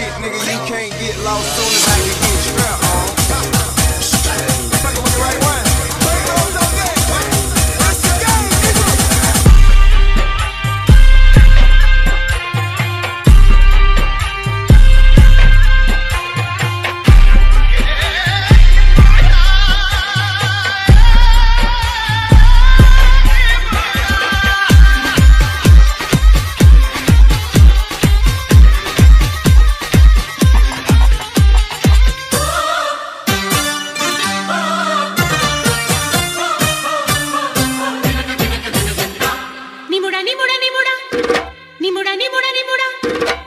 shit, nigga. You can't get lost soon as I can get. నిముడా నిముడా నిముడా నిముడా.